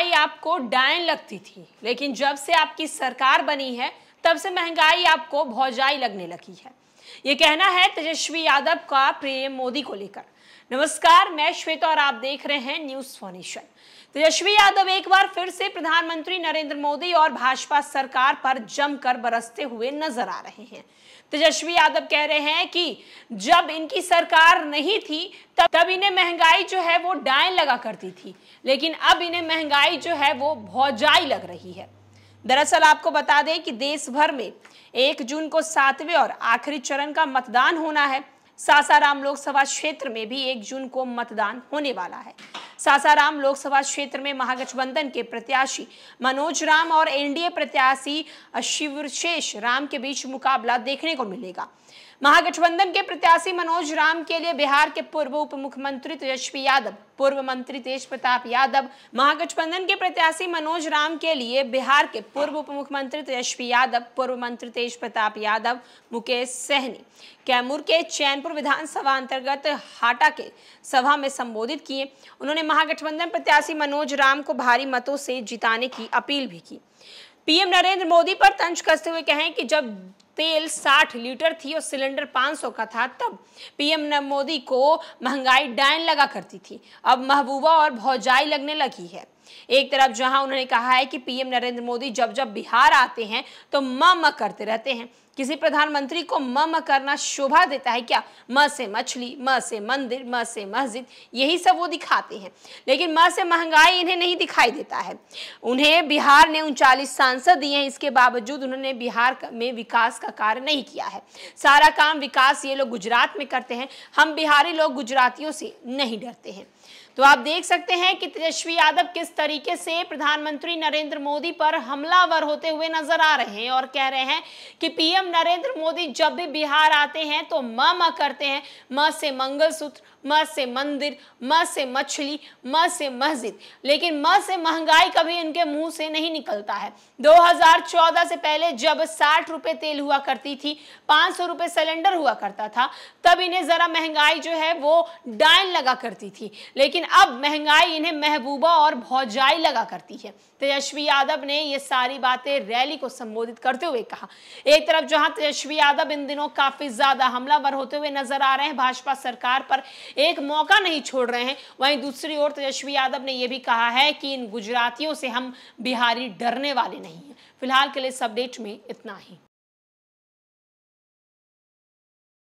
महँगाई आपको डायन लगती थी, लेकिन जब से आपकी सरकार बनी है, तब से महँगाई आपको भौजाई लगने लगी है। ये कहना है तेजस्वी यादव का पीएम मोदी को लेकर। नमस्कार, मैं श्वेता और आप देख रहे हैं न्यूज़ फॉर्नेशन तेजस्वी यादव एक बार फिर से प्रधानमंत्री नरेंद्र मोदी और भाजपा सरकार पर जमकर बरसते हुए नज़र आ रहे हैं। तेजस्वी यादव कह रहे हैं कि जब इनकी सरकार नहीं थी तब तब इन्हें महँगाई जो है वो डायन लगा करती थी, लेकिन अब इन्हें महँगाई जो है वो भौजाई लग रही है। दरअसल आपको बता दें कि देश भर में एक जून को सातवें और आखिरी चरण का मतदान होना है। सासाराम लोकसभा क्षेत्र में भी एक जून को मतदान होने वाला है। सासाराम लोकसभा क्षेत्र में महागठबंधन के प्रत्याशी मनोज राम और एनडीए प्रत्याशी शिवशेष राम के बीच मुकाबला देखने को मिलेगा। महागठबंधन के प्रत्याशी मनोज राम के लिए बिहार के पूर्व उप मुख्यमंत्री तेजस्वी यादव, पूर्व मंत्री तेज प्रताप यादव, महागठबंधन के प्रत्याशी मनोज राम के लिए बिहार के पूर्व उप मुख्यमंत्री तेजस्वी यादव, पूर्व मंत्री तेज प्रताप यादव, मुकेश सहनी। कैमूर के चैनपुर विधानसभा अंतर्गत हाटा के सभा में संबोधित किए। उन्होंने महागठबंधन प्रत्याशी मनोज राम को भारी मतों से जिताने की अपील भी की। पीएम नरेंद्र मोदी पर तंज कसते हुए कहें कि जब तेल 60 लीटर थी और सिलेंडर 500 का था तब। पीएम मोदी को महँगाई डायन लगा करती थी। अब महबूबा और भौजाई लगने लगी है। एक तरफ़ जहाँ उन्होंने कहा है कि पीएम नरेंद्र मोदी जब जब बिहार आते हैं तो म म करते रहते हैं। किसी प्रधानमंत्री को म म करना शोभा देता है क्या? म से मछली, म से मंदिर, म से मस्जिद, यही सब वो दिखाते हैं। लेकिन म से महँगाई इन्हें नहीं दिखाई देता है। उन्हें बिहार ने उनचालीस सांसद दिए हैं, इसके बावजूद उन्होंने बिहार में विकास का कार्य नहीं किया है। सारा काम विकास ये लोग गुजरात में करते हैं। हम बिहारी लोग गुजरातियों से नहीं डरते हैं। तो आप देख सकते हैं कि तेजस्वी यादव किस तरीके से प्रधानमंत्री नरेंद्र मोदी पर हमलावर होते हुए नज़र आ रहे हैं और कह रहे हैं कि पीएम नरेंद्र मोदी जब भी बिहार आते हैं तो म म करते हैं। म से मंगलसूत्र, म से मंदिर, म से मछली, म से मस्जिद। लेकिन म से महँगाई कभी इनके मुँह से नहीं निकलता है। 2014 से पहले जब साठ रुपए तेल हुआ करती थी, पाँच सौ रुपए सिलेंडर हुआ करता था, तब इन्हें जरा महँगाई जो है वो डायन लगा करती थी। लेकिन अब महँगाई इन्हें महबूबा और भौजाई लगा करती है। तेजस्वी यादव ने ये सारी बातें रैली को संबोधित करते हुए कहा। एक तरफ़ जहाँ तेजस्वी यादव इन दिनों काफ़ी ज़्यादा हमलावर होते हुए नज़र आ रहे हैं, भाजपा सरकार पर एक मौका नहीं छोड़ रहे हैं, वहीं दूसरी ओर तेजस्वी यादव ने यह भी कहा है कि इन गुजरातियों से हम बिहारी डरने वाले नहीं हैं। फ़िलहाल के लिए इस अपडेट में इतना ही।